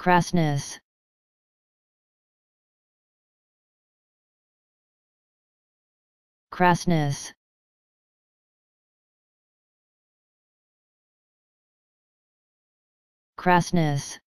crassness. Crassness. Crassness.